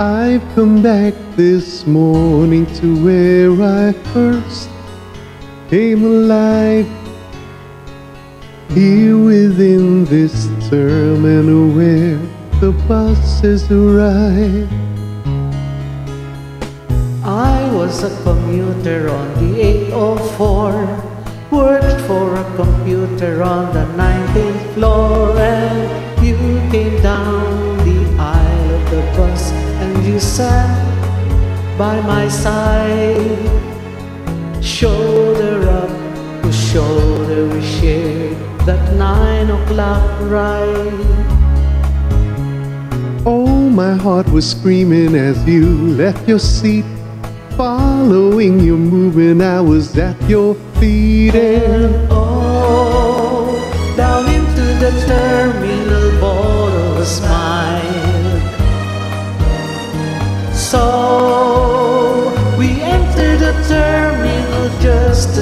I've come back this morning to where I first came alive. Here within this terminal where the buses arrive. I was a commuter on the 804 Worked for a computer on the 19th floor And you came down sat by my side Shoulder up to shoulder we shared That 9 o'clock ride. Oh, my heart was screaming as you left your seat Following your movement, I was at your feet And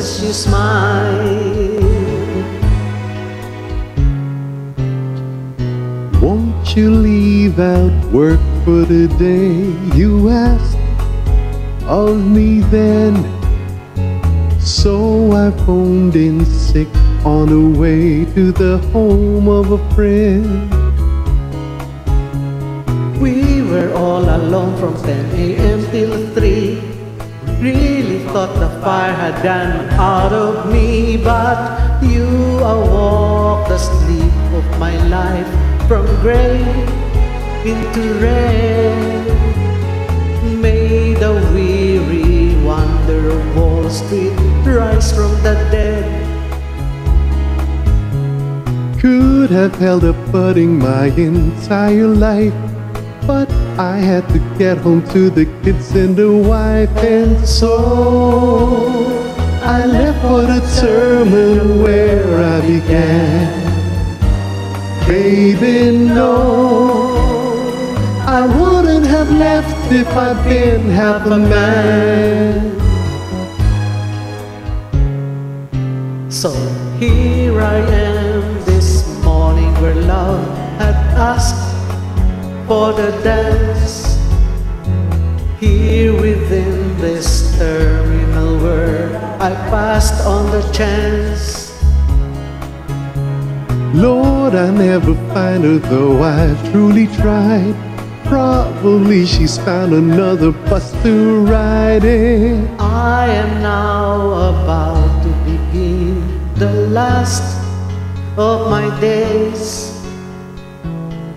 as you smiled. Won't you leave out work for the day? You asked of me then. So I phoned in sick on the way to the home of a friend. We were all alone from 10 a.m. till 3. Really thought the fire had gone out of me, but you awoke the sleep of my life from gray into red. Made the weary wander of Wall Street rise from the dead. Could have held up budding my entire life. But I had to get home to the kids and the wife, and so I left for the terminal where I began. Baby, no, I wouldn't have left if I'd been half a man. So here I am for the dance. Here within this terminal world I passed on the chance. Lord, I never find her though I truly tried. Probably she's found another bus to ride in. I am now about to begin the last of my days.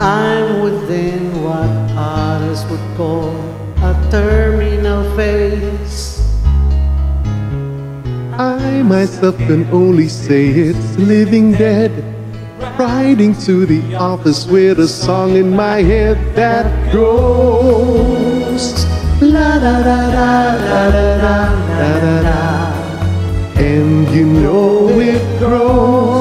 I'm within what others would call a terminal phase. I myself can only say it's living dead. Riding to the office with a song in my head that goes la da da da da da da da da da. And you know it grows